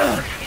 Ugh.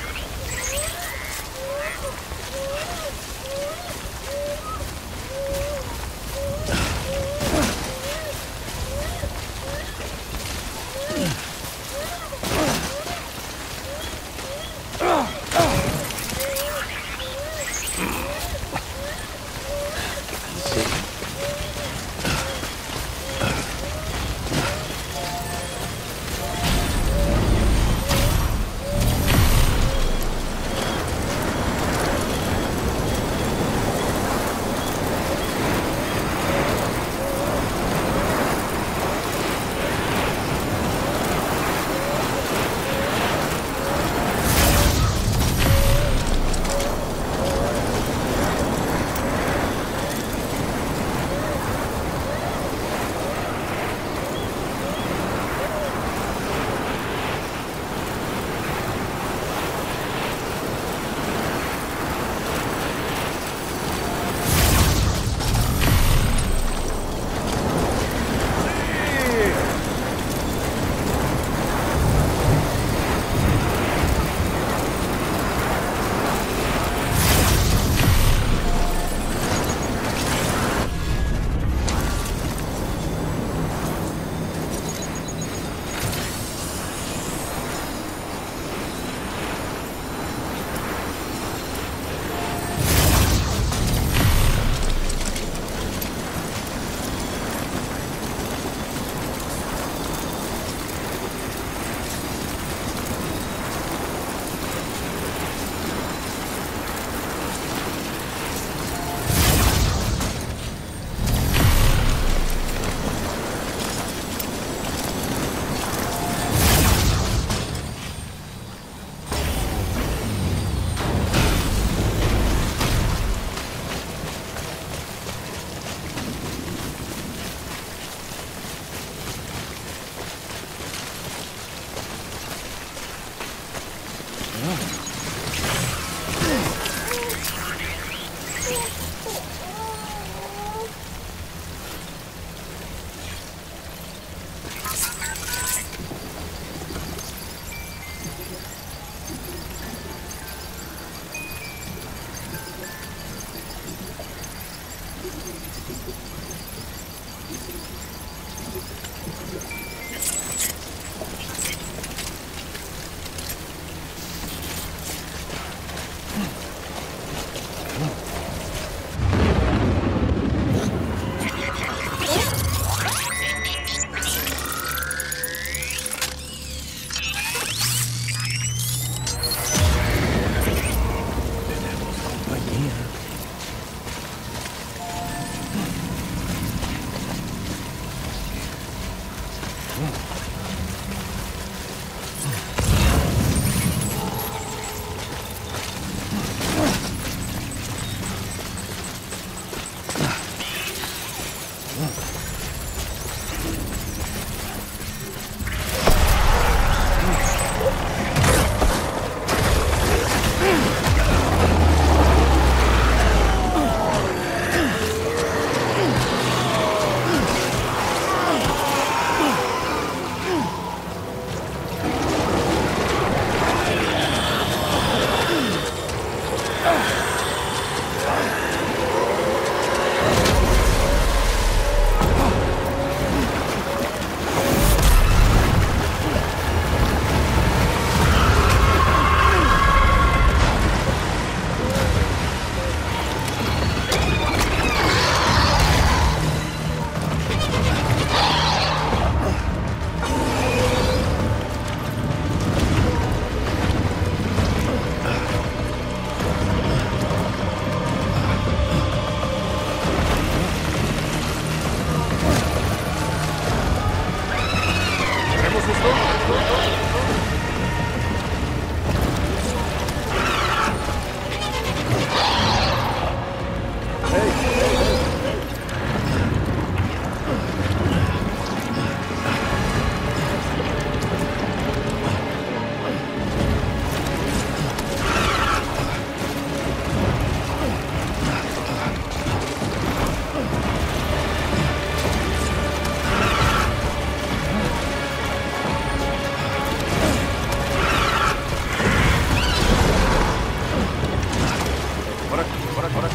Hola,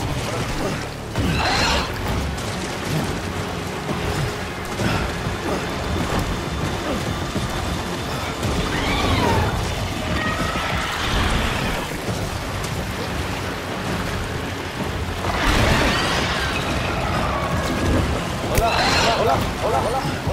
hola, hola.